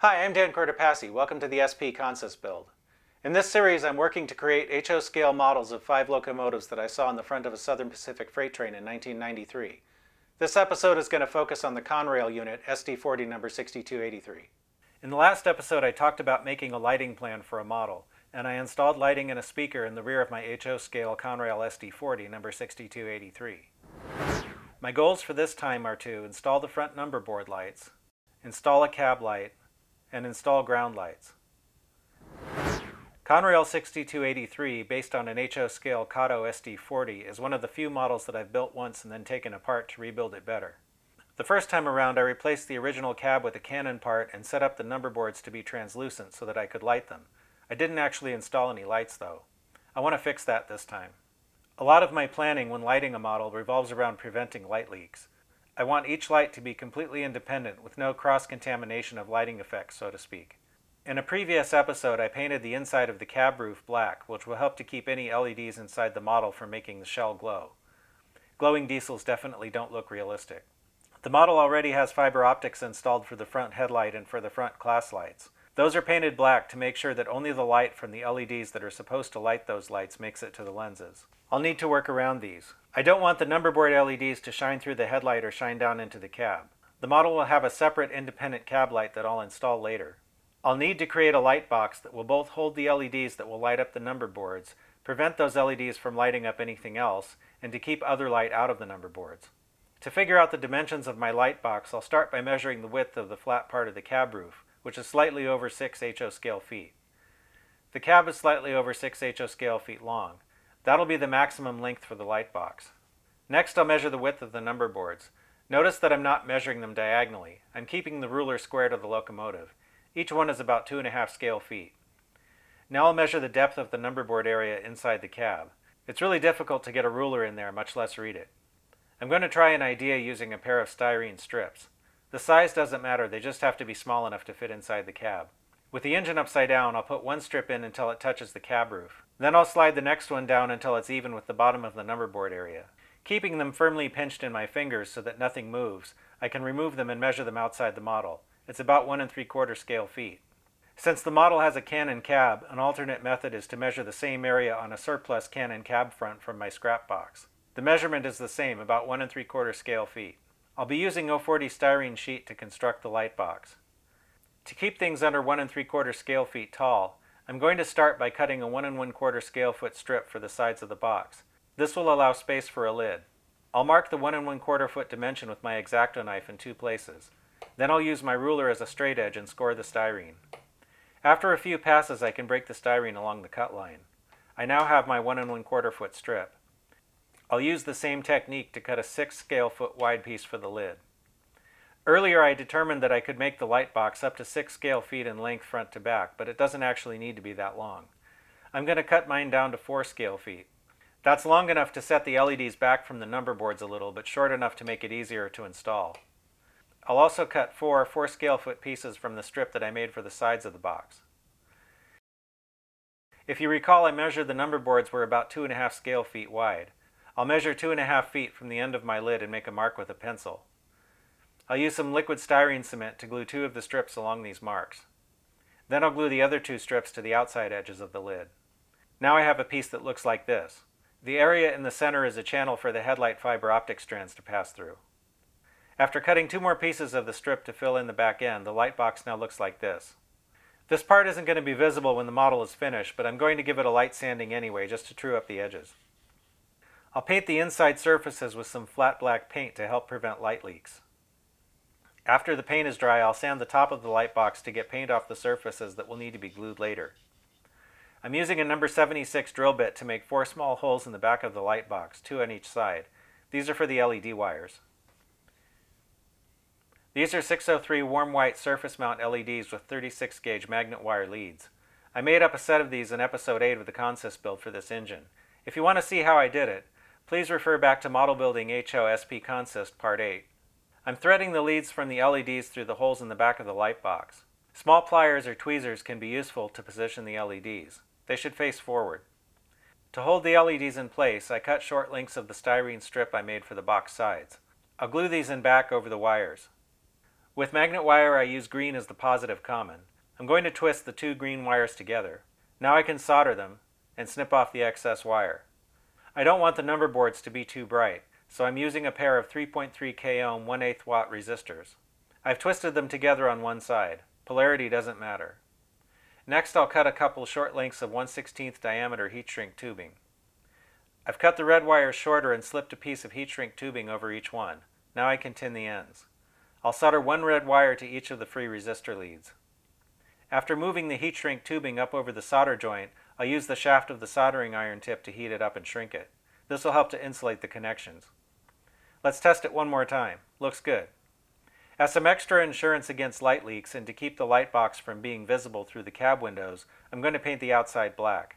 Hi, I'm Dan Cortopassi. Welcome to the SP Consist build. In this series, I'm working to create HO scale models of five locomotives that I saw on the front of a Southern Pacific freight train in 1993. This episode is going to focus on the Conrail unit SD40 number 6283. In the last episode, I talked about making a lighting plan for a model, and I installed lighting and a speaker in the rear of my HO scale Conrail SD40 number 6283. My goals for this time are to install the front number board lights, install a cab light, and install ground lights. Conrail 6283, based on an HO scale Kato SD40, is one of the few models that I've built once and then taken apart to rebuild it better. The first time around, I replaced the original cab with a Cannon part and set up the number boards to be translucent so that I could light them. I didn't actually install any lights though. I want to fix that this time. A lot of my planning when lighting a model revolves around preventing light leaks. I want each light to be completely independent with no cross-contamination of lighting effects, so to speak. In a previous episode, I painted the inside of the cab roof black, which will help to keep any LEDs inside the model from making the shell glow. Glowing diesels definitely don't look realistic. The model already has fiber optics installed for the front headlight and for the front class lights. Those are painted black to make sure that only the light from the LEDs that are supposed to light those lights makes it to the lenses. I'll need to work around these. I don't want the number board LEDs to shine through the headlight or shine down into the cab. The model will have a separate independent cab light that I'll install later. I'll need to create a light box that will both hold the LEDs that will light up the number boards, prevent those LEDs from lighting up anything else, and to keep other light out of the number boards. To figure out the dimensions of my light box, I'll start by measuring the width of the flat part of the cab roof which is slightly over 6 HO scale feet. The cab is slightly over 6 HO scale feet long. That'll be the maximum length for the light box. Next I'll measure the width of the number boards. Notice that I'm not measuring them diagonally. I'm keeping the ruler square to the locomotive. Each one is about 2.5 scale feet. Now I'll measure the depth of the number board area inside the cab. It's really difficult to get a ruler in there, much less read it. I'm going to try an idea using a pair of styrene strips. The size doesn't matter, they just have to be small enough to fit inside the cab. With the engine upside down, I'll put one strip in until it touches the cab roof. Then I'll slide the next one down until it's even with the bottom of the number board area. Keeping them firmly pinched in my fingers so that nothing moves, I can remove them and measure them outside the model. It's about one and three quarter scale feet. Since the model has a Cannon cab, an alternate method is to measure the same area on a surplus Cannon cab front from my scrap box. The measurement is the same, about one and three quarter scale feet. I'll be using 040 styrene sheet to construct the light box. To keep things under 1 and 3 quarter scale feet tall, I'm going to start by cutting a 1 and 1 quarter scale foot strip for the sides of the box. This will allow space for a lid. I'll mark the 1 and 1 quarter foot dimension with my X-Acto knife in two places. Then I'll use my ruler as a straight edge and score the styrene. After a few passes I can break the styrene along the cut line. I now have my 1 and 1 quarter foot strip. I'll use the same technique to cut a 6 scale foot wide piece for the lid. Earlier I determined that I could make the light box up to 6 scale feet in length front to back, but it doesn't actually need to be that long. I'm going to cut mine down to 4 scale feet. That's long enough to set the LEDs back from the number boards a little, but short enough to make it easier to install. I'll also cut four 4 scale foot pieces from the strip that I made for the sides of the box. If you recall, I measured the number boards were about 2.5 scale feet wide. I'll measure two and a half feet from the end of my lid and make a mark with a pencil. I'll use some liquid styrene cement to glue two of the strips along these marks. Then I'll glue the other two strips to the outside edges of the lid. Now I have a piece that looks like this. The area in the center is a channel for the headlight fiber optic strands to pass through. After cutting two more pieces of the strip to fill in the back end, the light box now looks like this. This part isn't going to be visible when the model is finished, but I'm going to give it a light sanding anyway, just to true up the edges. I'll paint the inside surfaces with some flat black paint to help prevent light leaks. After the paint is dry, I'll sand the top of the light box to get paint off the surfaces that will need to be glued later. I'm using a number 76 drill bit to make four small holes in the back of the light box, two on each side. These are for the LED wires. These are 603 warm white surface mount LEDs with 36 gauge magnet wire leads. I made up a set of these in episode 8 of the Consist build for this engine. If you want to see how I did it, Please refer back to Model Building HOSP Consist Part 8. I'm threading the leads from the LEDs through the holes in the back of the light box. Small pliers or tweezers can be useful to position the LEDs. They should face forward. To hold the LEDs in place, I cut short lengths of the styrene strip I made for the box sides. I'll glue these in back over the wires. With magnet wire I use green as the positive common. I'm going to twist the two green wires together. Now I can solder them and snip off the excess wire. I don't want the number boards to be too bright, so I'm using a pair of 3.3 k ohm 1 8 watt resistors. I've twisted them together on one side. Polarity doesn't matter. Next I'll cut a couple short lengths of 1 16th diameter heat shrink tubing. I've cut the red wires shorter and slipped a piece of heat shrink tubing over each one. Now I can tin the ends. I'll solder one red wire to each of the free resistor leads. After moving the heat shrink tubing up over the solder joint, I'll use the shaft of the soldering iron tip to heat it up and shrink it. This will help to insulate the connections. Let's test it one more time. Looks good. As some extra insurance against light leaks and to keep the light box from being visible through the cab windows, I'm going to paint the outside black.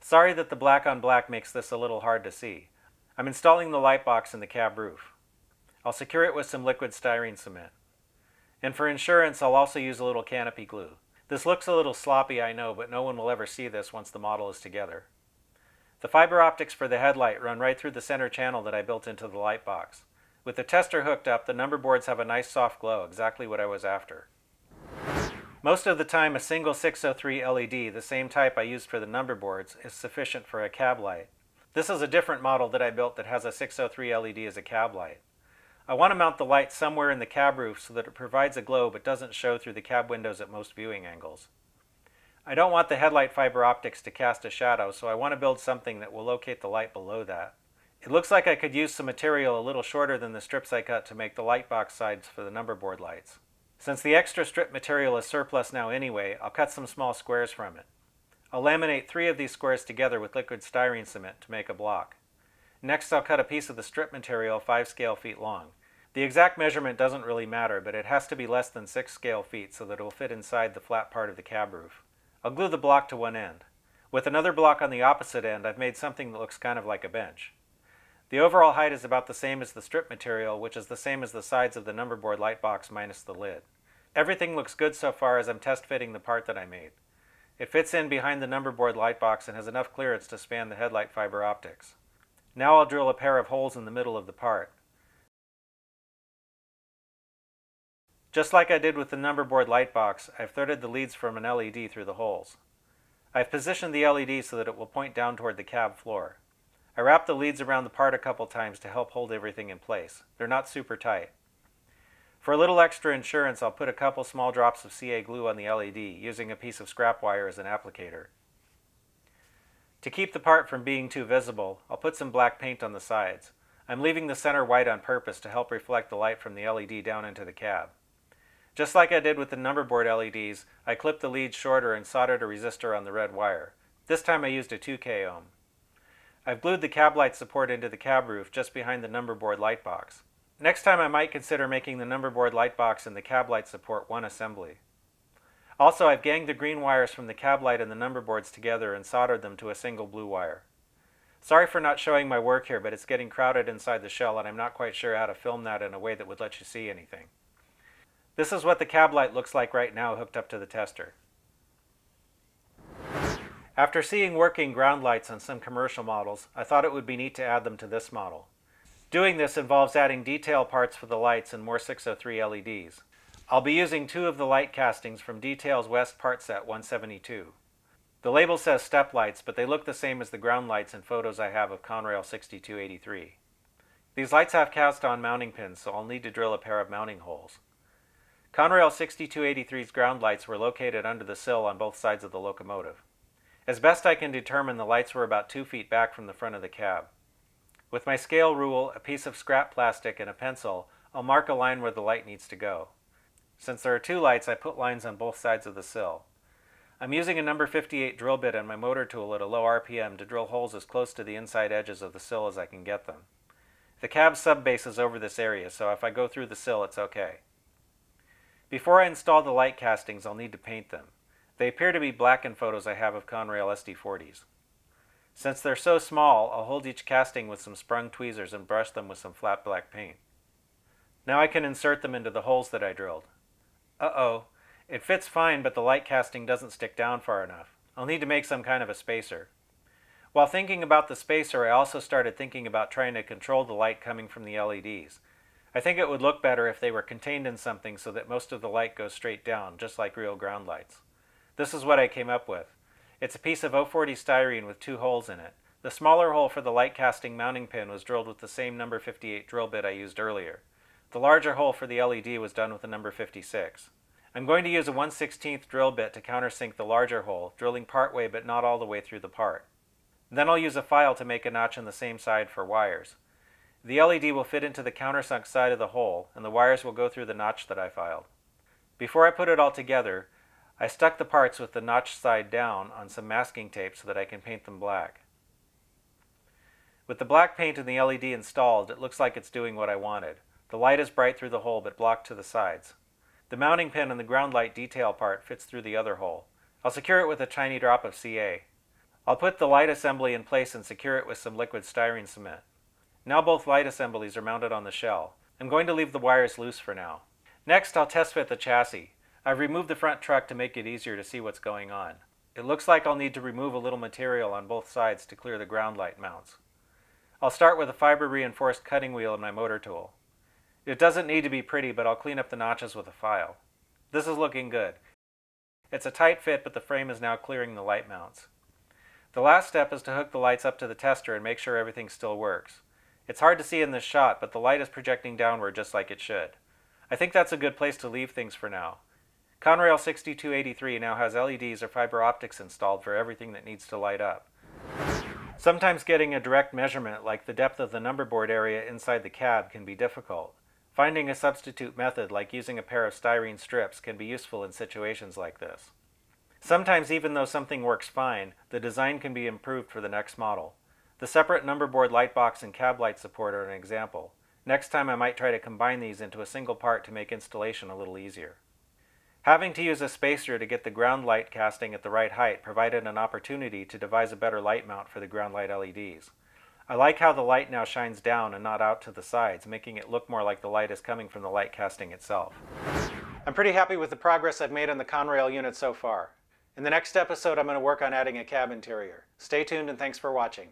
Sorry that the black on black makes this a little hard to see. I'm installing the light box in the cab roof. I'll secure it with some liquid styrene cement. And for insurance, I'll also use a little canopy glue. This looks a little sloppy, I know, but no one will ever see this once the model is together. The fiber optics for the headlight run right through the center channel that I built into the light box. With the tester hooked up, the number boards have a nice soft glow, exactly what I was after. Most of the time, a single 603 LED, the same type I used for the number boards, is sufficient for a cab light. This is a different model that I built that has a 603 LED as a cab light. I want to mount the light somewhere in the cab roof so that it provides a glow but doesn't show through the cab windows at most viewing angles. I don't want the headlight fiber optics to cast a shadow, so I want to build something that will locate the light below that. It looks like I could use some material a little shorter than the strips I cut to make the light box sides for the number board lights. Since the extra strip material is surplus now anyway, I'll cut some small squares from it. I'll laminate three of these squares together with liquid styrene cement to make a block. Next, I'll cut a piece of the strip material 5 scale feet long. The exact measurement doesn't really matter, but it has to be less than 6 scale feet so that it will fit inside the flat part of the cab roof. I'll glue the block to one end. With another block on the opposite end, I've made something that looks kind of like a bench. The overall height is about the same as the strip material, which is the same as the sides of the number board light box minus the lid. Everything looks good so far as I'm test fitting the part that I made. It fits in behind the number board light box and has enough clearance to span the headlight fiber optics. Now I'll drill a pair of holes in the middle of the part. Just like I did with the number board light box, I've threaded the leads from an LED through the holes. I've positioned the LED so that it will point down toward the cab floor. I wrapped the leads around the part a couple times to help hold everything in place. They're not super tight. For a little extra insurance, I'll put a couple small drops of CA glue on the LED, using a piece of scrap wire as an applicator. To keep the part from being too visible, I'll put some black paint on the sides. I'm leaving the center white on purpose to help reflect the light from the LED down into the cab. Just like I did with the number board LEDs, I clipped the leads shorter and soldered a resistor on the red wire. This time I used a 2K ohm. I've glued the cab light support into the cab roof just behind the number board light box. Next time I might consider making the number board light box and the cab light support one assembly. Also, I've ganged the green wires from the cab light and the number boards together and soldered them to a single blue wire. Sorry for not showing my work here, but it's getting crowded inside the shell and I'm not quite sure how to film that in a way that would let you see anything. This is what the cab light looks like right now hooked up to the tester. After seeing working ground lights on some commercial models, I thought it would be neat to add them to this model. Doing this involves adding detail parts for the lights and more 603 LEDs. I'll be using two of the light castings from Details West Part Set 172. The label says step lights, but they look the same as the ground lights in photos I have of Conrail 6283. These lights have cast-on mounting pins, so I'll need to drill a pair of mounting holes. Conrail 6283's ground lights were located under the sill on both sides of the locomotive. As best I can determine, the lights were about two feet back from the front of the cab. With my scale rule, a piece of scrap plastic, and a pencil, I'll mark a line where the light needs to go. Since there are two lights, I put lines on both sides of the sill. I'm using a number 58 drill bit and my motor tool at a low RPM to drill holes as close to the inside edges of the sill as I can get them. The cab subbase is over this area, so if I go through the sill, it's okay. Before I install the light castings, I'll need to paint them. They appear to be black in photos I have of Conrail SD40s. Since they're so small, I'll hold each casting with some sprung tweezers and brush them with some flat black paint. Now I can insert them into the holes that I drilled. Uh-oh, it fits fine, but the light casting doesn't stick down far enough. I'll need to make some kind of a spacer. While thinking about the spacer, I also started thinking about trying to control the light coming from the LEDs. I think it would look better if they were contained in something so that most of the light goes straight down, just like real ground lights. This is what I came up with. It's a piece of 040 styrene with two holes in it. The smaller hole for the light casting mounting pin was drilled with the same number 58 drill bit I used earlier. The larger hole for the LED was done with the number 56. I'm going to use a 1 16th drill bit to countersink the larger hole, drilling part way but not all the way through the part. Then I'll use a file to make a notch on the same side for wires. The LED will fit into the countersunk side of the hole, and the wires will go through the notch that I filed. Before I put it all together, I stuck the parts with the notch side down on some masking tape so that I can paint them black. With the black paint and the LED installed, it looks like it's doing what I wanted. The light is bright through the hole but blocked to the sides. The mounting pin and the ground light detail part fits through the other hole. I'll secure it with a tiny drop of CA. I'll put the light assembly in place and secure it with some liquid styrene cement. Now both light assemblies are mounted on the shell. I'm going to leave the wires loose for now. Next, I'll test fit the chassis. I've removed the front truck to make it easier to see what's going on. It looks like I'll need to remove a little material on both sides to clear the ground light mounts. I'll start with a fiber reinforced cutting wheel and my motor tool. It doesn't need to be pretty, but I'll clean up the notches with a file. This is looking good. It's a tight fit, but the frame is now clearing the light mounts. The last step is to hook the lights up to the tester and make sure everything still works. It's hard to see in this shot, but the light is projecting downward just like it should. I think that's a good place to leave things for now. Conrail 6283 now has LEDs or fiber optics installed for everything that needs to light up. Sometimes getting a direct measurement like the depth of the number board area inside the cab can be difficult. Finding a substitute method like using a pair of styrene strips can be useful in situations like this. Sometimes even though something works fine, the design can be improved for the next model. The separate number board light box and cab light support are an example. Next time I might try to combine these into a single part to make installation a little easier. Having to use a spacer to get the ground light casting at the right height provided an opportunity to devise a better light mount for the ground light LEDs. I like how the light now shines down and not out to the sides, making it look more like the light is coming from the light casting itself. I'm pretty happy with the progress I've made on the Conrail unit so far. In the next episode, I'm going to work on adding a cab interior. Stay tuned and thanks for watching.